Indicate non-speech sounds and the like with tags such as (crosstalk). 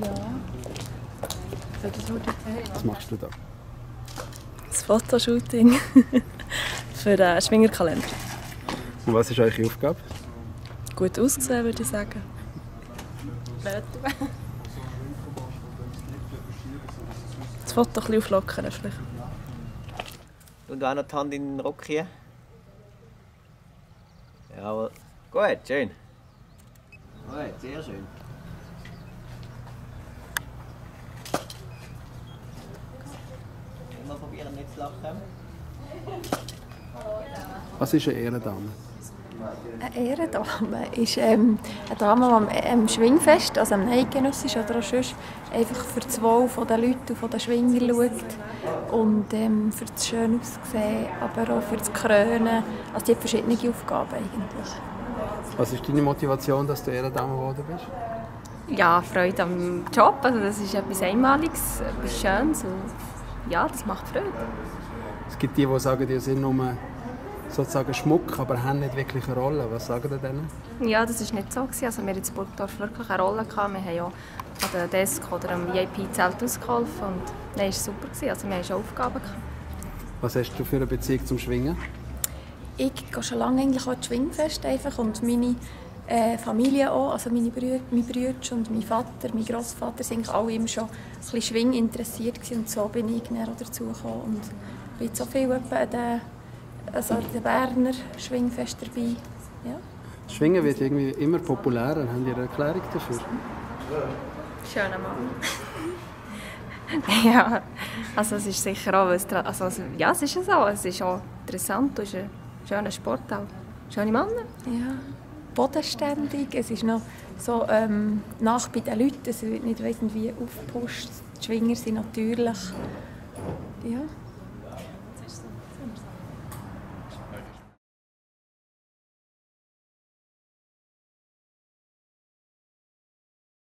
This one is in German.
Ja. Was machst du da? Das Fotoshooting (laughs) für den Schwingerkalender. Und was ist eure Aufgabe? Gut ausgesehen, würde ich sagen. Das Foto ein bisschen auflockern vielleicht. Und auch noch die Hand in den Rock hier. Jawohl. Gut, schön. Gut, sehr schön. Mal probieren, nicht zu lachen. Was ist eine Ehrendame? Eine Ehrendame ist ähm, eine Dame, die am, am Schwingfest, also am Eidgenössisch oder auch sonst, einfach für das Wohl der Leute und von den Schwinger schaut. Und ähm, für das schön Aussehen, aber auch für das Krönen. Also die hat verschiedene Aufgaben eigentlich. Was ist deine Motivation, dass du Ehrendame geworden bist? Ja, Freude am Job. Also das ist etwas Einmaliges, etwas Schönes. Und ja, das macht Freude. Es gibt die, die sagen, die sind nur sozusagen Schmuck, aber haben nicht wirklich eine Rolle. Was sagen die denen? Ja, das war nicht so. Gewesen. Also wir hatten in Burgdorf wirklich eine Rolle. Gehabt. Wir haben ja an der Desk oder am VIP-Zelt ausgeholfen. Und nein, es war super. Gewesen. Also wir hatten schon Aufgaben. Gehabt. Was hast du für eine Beziehung zum Schwingen? Ich gehe schon lange eigentlich auch Schwingfest einfach und meine äh, Familie auch, also meine Brüder, mein Bruder und mein Vater, mein Großvater sind alle immer schon ein bisschen Schwing interessiert gewesen. und so bin ich dann auch dazu gekommen und bin so viel an den, also den Berner Schwingfest dabei. Ja. Schwingen wird irgendwie immer populärer. Haben Sie eine Erklärung dafür? Schöner Mann. (laughs) ja, also es ist sicher auch, was, also, ja, es ist so, es ist auch interessant, es ist ein schöner Sport auch. Schöne Männer. Ja, bodenständig, es ist noch so ähm, nach bei den Leuten, es wird nicht irgendwie aufgepusht. Die Schwinger sind natürlich, ja,